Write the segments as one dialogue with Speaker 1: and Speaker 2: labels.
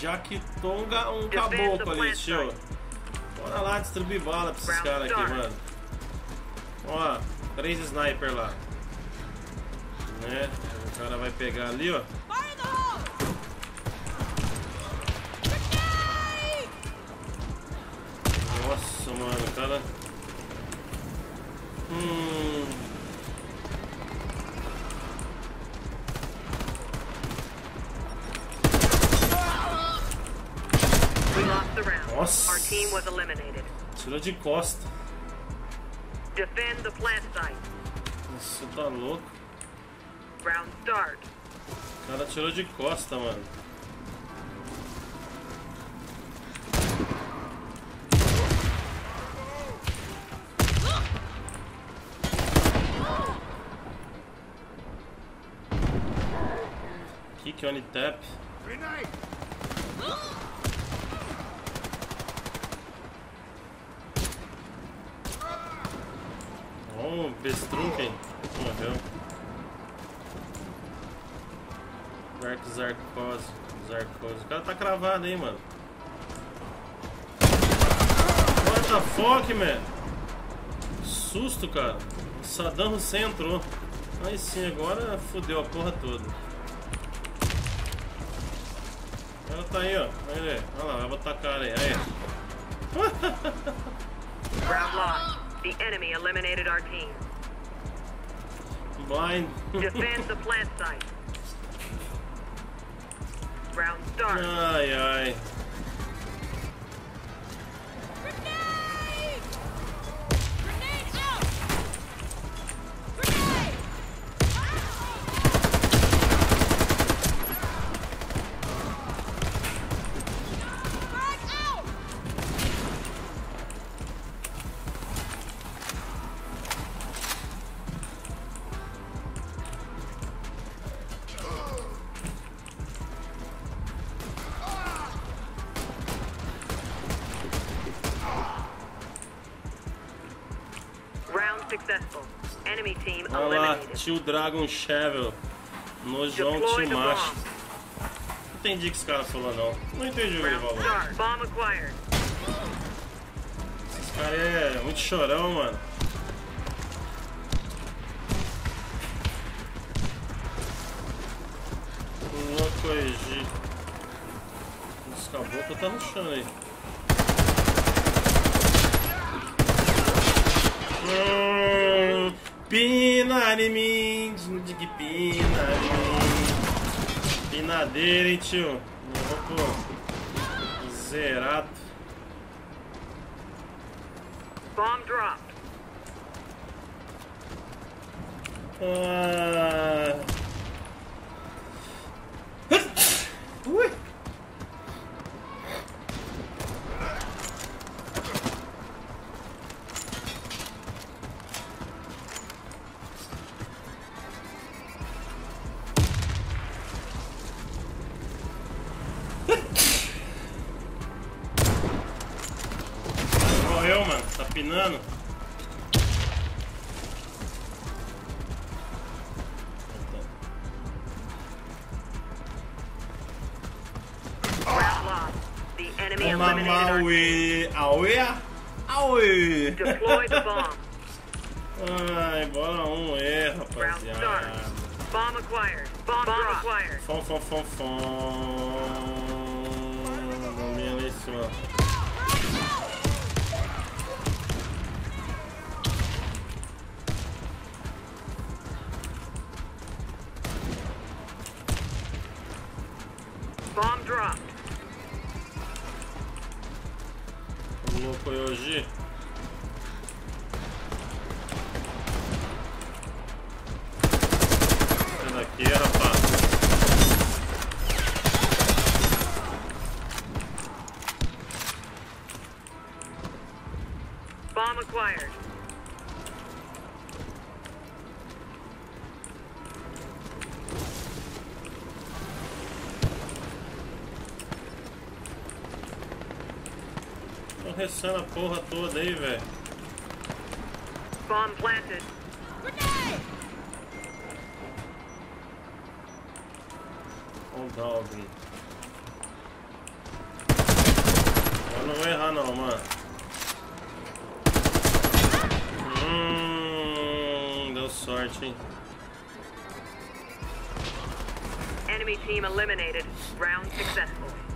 Speaker 1: Jaquiton lá, hein? Jaquiton um, caboclo ali, tio. Bora lá distribuir bala pra esses caras aqui, mano. Ó, três sniper lá. Né? O cara vai pegar ali, ó. Nossa, mano, cara. Hum. Nossa. Our team was eliminated. Tira de costa. Defend the plant site. Nossa, tá louco. Round start. O cara tirou de costa, mano. Kick on tap. Grenade! Bestrunken morreu. Dark Zarkos. Zarkos. O cara tá cravado aí, mano. What the fuck, man? Susto, cara. Saddam Hussein entrou. Aí sim, agora fodeu a porra toda. Ela tá aí, ó. Aí, olha lá, vai botar a cara aí. Aí. Round lost. The enemy eliminated our team. Blind. Defend the plant site. Round start. Ai, ai. Olha lá, tio Dragon Shovel. Nojão tio macho. Não entendi o que esse cara falou não. Não entendi o que ele falou. Esse cara é muito chorão, mano. Não vou corrigir. Esse caboclo tá no chão aí. Hum, pina em mim, de que pina em mim. Pinadeira, hein, tio? Louco. Zerado. Bomb dropped. Ah. Ui. Empinando. Toma Maui. Aue? Aue. Ai, bola um E, rapaziada. Bomb acquired. Bomb acquired. Fom, fom, fom, fom. Bombinha ali em cima. Bomb dropped. louco hoje. Sai daqui, rapaz. Bomb acquired. ressando a porra toda aí, velho. Bomb planted. O Dalvin. Eu não vou errar não, mano. Hum, deu sorte, hein.
Speaker 2: Enemy team eliminated. Round successful.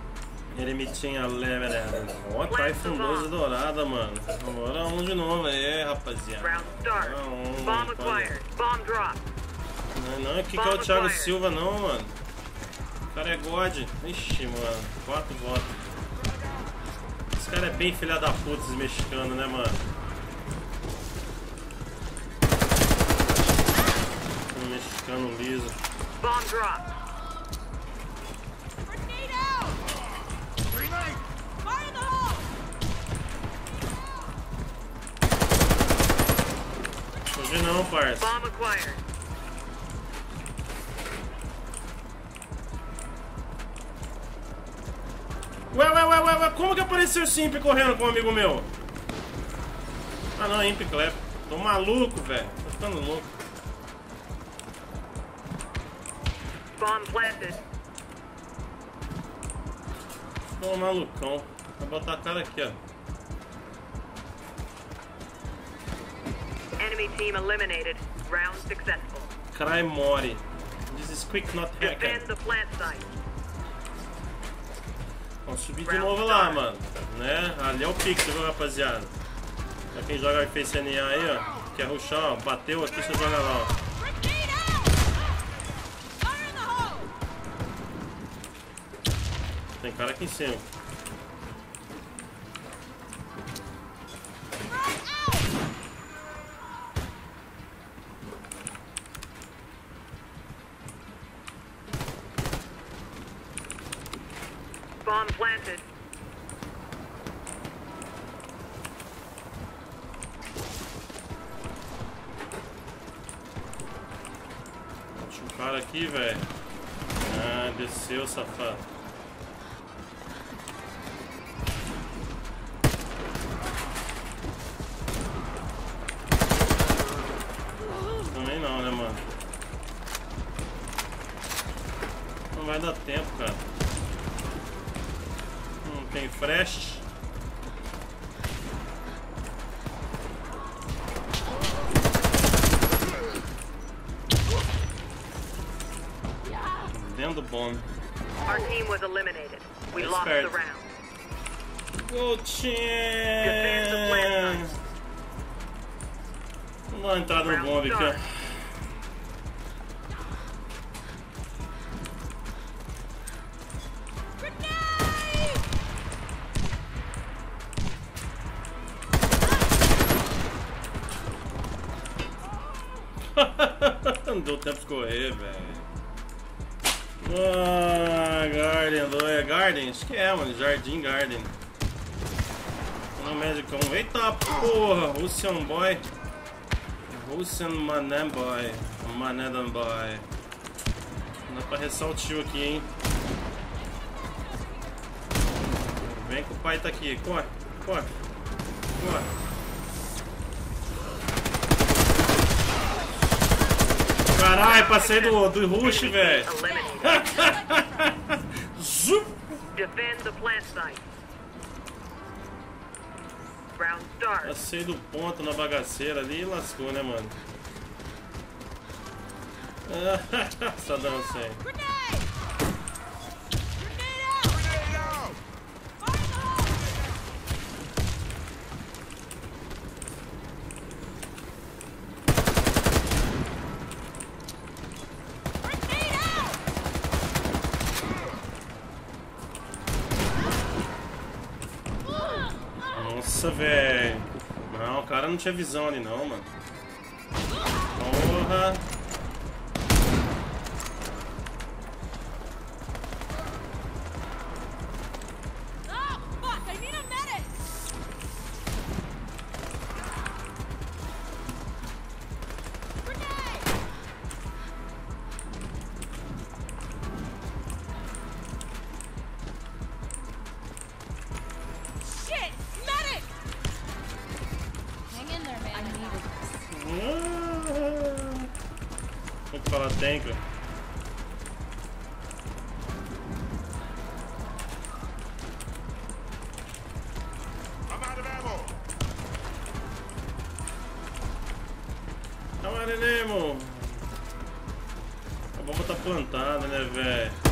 Speaker 1: Enemy team eliminated. Ó, Typhoon 12 dourada, mano. Agora um de novo aí, rapaziada.
Speaker 2: Round start.
Speaker 1: Um,
Speaker 2: Bomb acquired. Bomb drop.
Speaker 1: Não, não, aqui que é o Thiago Silva não, mano. O cara é God. Ixi, mano. Quatro votos. Esse cara é bem filha da puta, esse mexicano, né, mano? Um mexicano liso.
Speaker 2: Bomb drop.
Speaker 1: Hoje não, parça. Ué, ué, ué, ué, ué, como que apareceu esse Imp correndo com um amigo meu? Ah não, Imp Clap. Tô maluco, velho. Tô ficando louco.
Speaker 2: Bomb planted.
Speaker 1: Tô malucão. Vou botar a cara aqui, ó.
Speaker 2: Team eliminated. Round successful.
Speaker 1: Cry Mori. This is quick not hacker. Vamos subir de novo lá, mano. Né? Ali é o Pixel, viu, rapaziada? Pra quem joga FCNA aí, ó. Quer ruxar, ó. Bateu aqui, você joga lá, ó. Tem cara aqui em cima. Mano? Não vai dar tempo, cara. Não tem fresh. Dentro do bombe.
Speaker 2: Our team was eliminated. We lost the round.
Speaker 1: Go
Speaker 2: Defend the plant
Speaker 1: Champ! Vamos dar uma entrada no bombe aqui, ó. Tempo correr, velho. Ah, Garden, é Garden? Acho que é, mano. Jardim Garden. No Magicão. Eita porra! Russian Boy. Russian Mané Boy. Manedan Boy. Dá pra ressaltar aqui, hein? Vem que o pai tá aqui. Corre, corre, corre. Caralho, passei do, do rush, velho. Zup! Passei do ponto na bagaceira ali e lascou, né, mano? Essa dança aí. Nossa, velho. Não, o cara não tinha visão ali não, mano. Porra.
Speaker 3: tem, cara. Camarelemo! A
Speaker 1: bomba tá plantada, né, velho?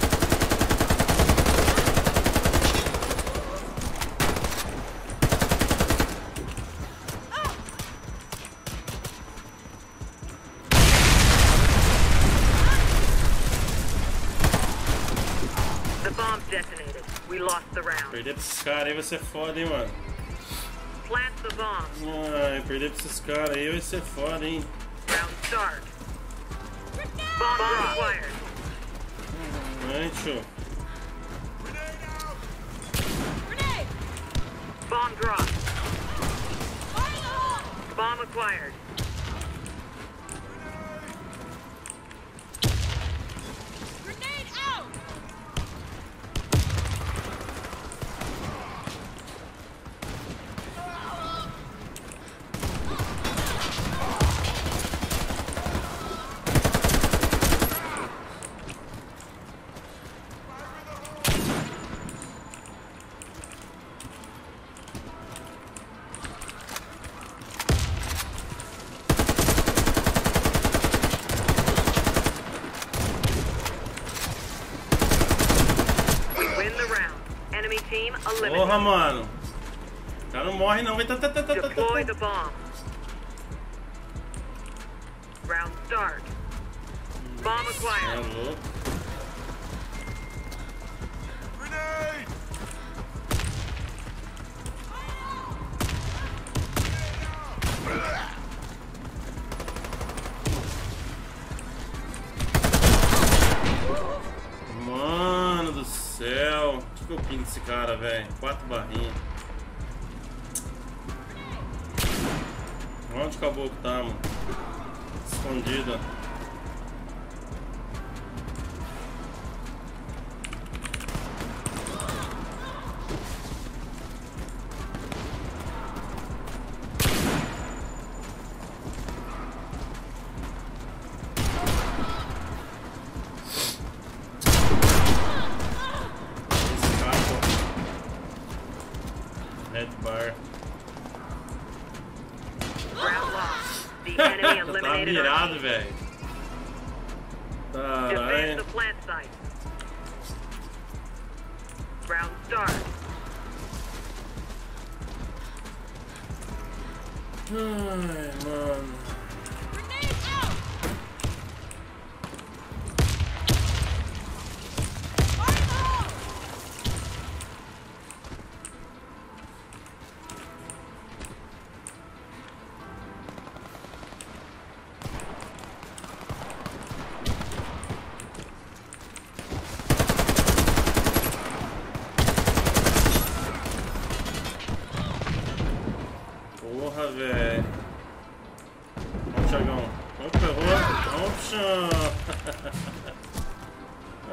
Speaker 1: Perder pra esses caras aí vai ser foda, hein, mano?
Speaker 2: Plant the bomb.
Speaker 1: Ai, perder pra esses caras aí vai ser foda, hein?
Speaker 2: Round start. Bomb,
Speaker 1: tio.
Speaker 3: Grenade!
Speaker 2: Bomb
Speaker 3: hole!
Speaker 2: Bomb acquired. Start. Bomb acquired.
Speaker 1: louco. Mano do céu. O que eu pinto desse cara, velho? Quatro barrinhas. Onde o caboclo tá, mano? Escondido. Eu tava
Speaker 2: eliminated our
Speaker 1: mirado,
Speaker 2: team.
Speaker 1: velho.
Speaker 2: Defend
Speaker 1: Caralho.
Speaker 2: the plant site. Round start.
Speaker 1: Ai, mano.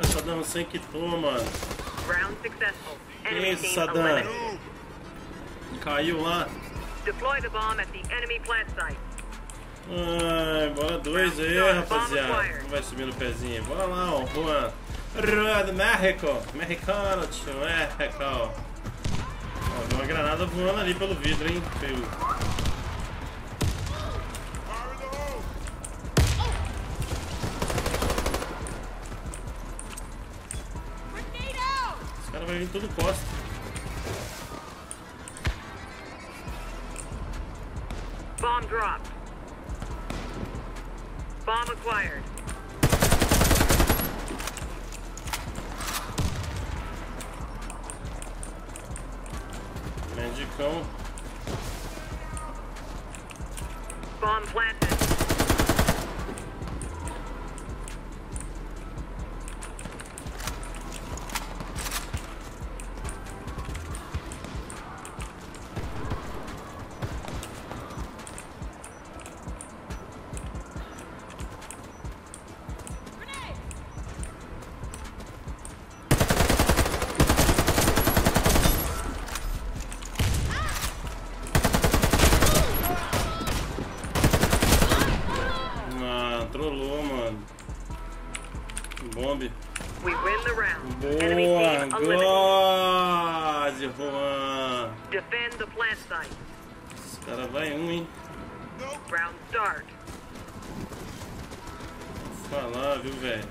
Speaker 1: Ah, Saddam Hussein quitou, mano.
Speaker 2: Round successful. Enemy
Speaker 1: Isso, Saddam. Caiu lá.
Speaker 2: Deploy the bomb at the enemy plant site.
Speaker 1: Ai, bora dois aí, rapaziada. Não vai subir no pezinho. Bora lá, ó. Juan. Juan do México. Mexicano, tio. México. Ó, deu uma granada voando ali pelo vidro, hein? Feio.
Speaker 3: Out!
Speaker 1: Esse cara vai vir tudo costa.
Speaker 2: Bomb dropped. Bomb acquired.
Speaker 1: Magicão.
Speaker 2: Bomb planted.
Speaker 1: Trollou, mano. Bombe. Boa. God, Juan.
Speaker 2: Defend the plant site.
Speaker 1: Esse cara vai um, hein?
Speaker 2: Round start.
Speaker 1: falar, viu, velho?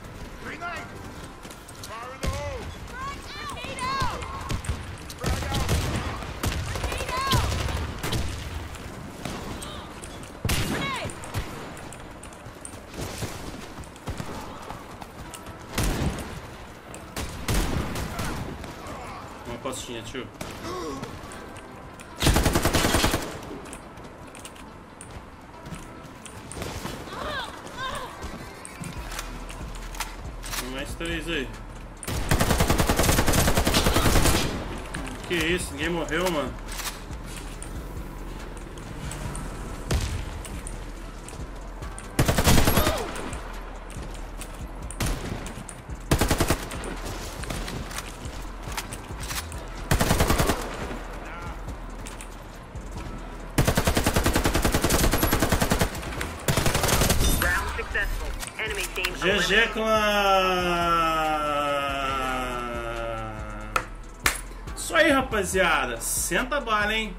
Speaker 1: Postinha, tio. Mais três aí. Que isso? Ninguém morreu, mano.
Speaker 2: Round successful. Enemy
Speaker 1: clã! Isso aí, rapaziada. Senta a bala, hein?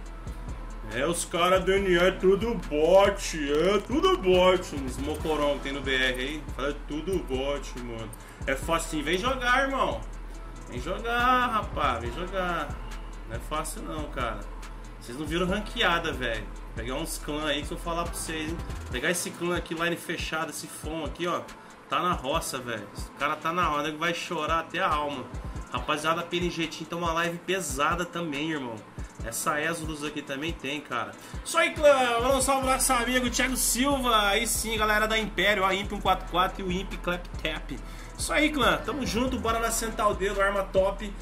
Speaker 1: É, os caras do NA é tudo bot, é tudo bot. Os mocorão que tem no BR aí, fala é tudo bot, mano. É fácil, vem jogar, irmão. Vem jogar, rapaz, vem jogar. Não é fácil não, cara. Vocês não viram ranqueada, velho. Pegar uns clãs aí que eu vou falar pra vocês, hein? Pegar esse clã aqui, line fechado, esse fom aqui, ó. Tá na roça, velho. O cara tá na roça, vai chorar até a alma. Rapaziada, Team tem uma live pesada também, irmão. Essa Exodus aqui também tem, cara. Isso aí, clã. Vamos um salve lá nosso amigo Thiago Silva. Aí sim, galera da Império, a Imp 144 e o Imp Clap Tap. Isso aí, clã. Tamo junto, bora lá sentar o dedo, arma top.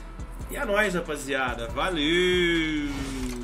Speaker 1: E é nóis, rapaziada. Valeu!